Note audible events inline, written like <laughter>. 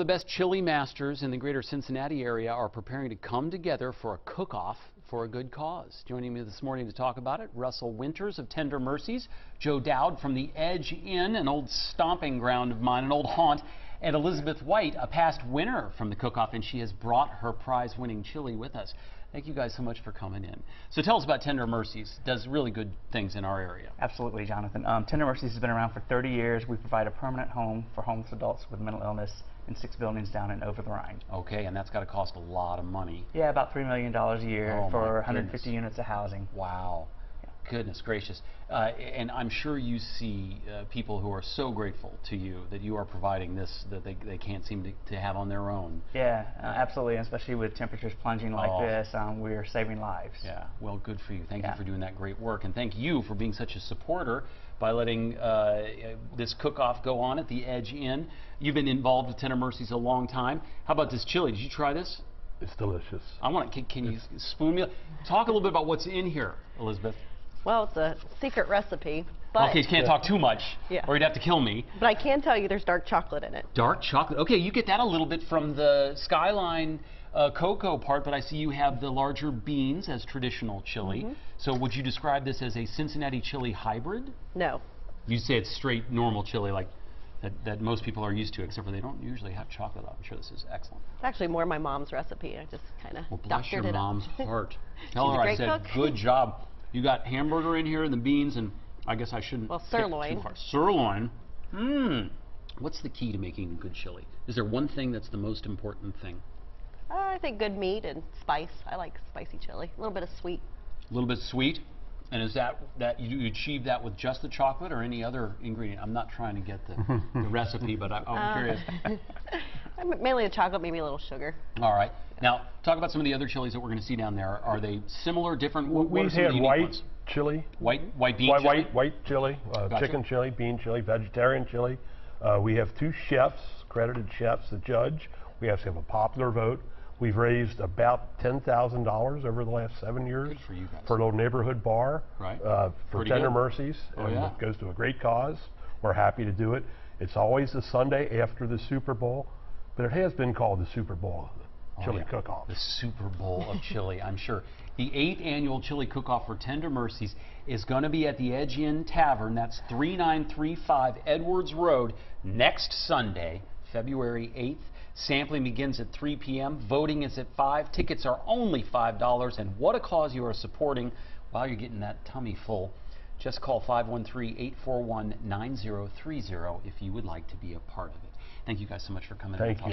the best chili masters in the greater Cincinnati area are preparing to come together for a cook-off for a good cause. Joining me this morning to talk about it, Russell Winters of Tender Mercies, Joe Dowd from the Edge Inn, an old stomping ground of mine, an old haunt, and Elizabeth White, a past winner from the cook-off, and she has brought her prize-winning chili with us. Thank you guys so much for coming in. So tell us about Tender Mercies. Does really good things in our area. Absolutely, Jonathan. Um, Tender Mercies has been around for 30 years. We provide a permanent home for homeless adults with mental illness in six buildings down in Over the Rhine. Okay, and that's got to cost a lot of money. Yeah, about $3 million a year Oh, for 150 goodness. units of housing. Wow. Goodness gracious. Uh, and I'm sure you see uh, people who are so grateful to you that you are providing this that they, they can't seem to, to have on their own. Yeah, uh, absolutely, especially with temperatures plunging like Oh. this, um, we're saving lives. Yeah, well, good for you. Thank Yeah. you for doing that great work. And thank you for being such a supporter by letting uh, this cook-off go on at the Edge Inn. You've been involved with Tender Mercies a long time. How about this chili? Did you try this? It's delicious. I want to, can, can you spoon me? Talk a little bit about what's in here, Elizabeth. Well, it's a secret recipe, but okay, you can't talk too much, Yeah. or you'd have to kill me. but I can tell you there's dark chocolate in it. Dark chocolate. Okay, you get that a little bit from the Skyline uh, cocoa part, but I see you have the larger beans as traditional chili. Mm-hmm. So would you describe this as a Cincinnati chili hybrid? No, You'd say it's straight normal chili like that, that most people are used to, except for they don't usually have chocolate. I'm sure this is excellent. it's actually more my mom's recipe. I just kind of Well, bless your mom's <laughs> heart. Tell her I said, cook. good job. You got hamburger in here and the beans, and I guess I shouldn't Well, sirloin. far. Sirloin. Mmm. What's the key to making good chili? Is there one thing that's the most important thing? Uh, I think good meat and spice. I like spicy chili. A little bit of sweet. A little bit sweet. And is that that you, you achieve that with just the chocolate or any other ingredient? I'm not trying to get the, the <laughs> recipe, but I, I'm Uh, curious. <laughs> Mainly the chocolate, maybe a little sugar. All right. Now, talk about some of the other chilies that we're going to see down there. Are they similar, different? What, what we are some of had white ones? chili, White, white bean white, chili? white, white chili, uh, Gotcha. chicken chili, bean chili, vegetarian chili. Uh, we have two chefs, credited chefs, that judge. We have to have a popular vote. We've raised about ten thousand dollars over the last seven years Good for you guys. a little neighborhood bar Right. uh, for Pretty Tender good. Mercies, Oh, and yeah. it goes to a great cause. We're happy to do it. It's always the Sunday after the Super Bowl, but it has been called the Super Bowl Oh, Chili yeah. Cook-Off. The Super Bowl of chili, I'm sure. The eighth annual chili cook-off for Tender Mercies is going to be at the Edge Inn Tavern. That's 3935 Edwards Road next Sunday, February 8th. Sampling begins at 3 p.m. Voting is at 5. Tickets are only $5. And what a cause you are supporting while you're getting that tummy full. Just call 513-841-9030 if you would like to be a part of it. Thank you guys so much for coming. Thank you.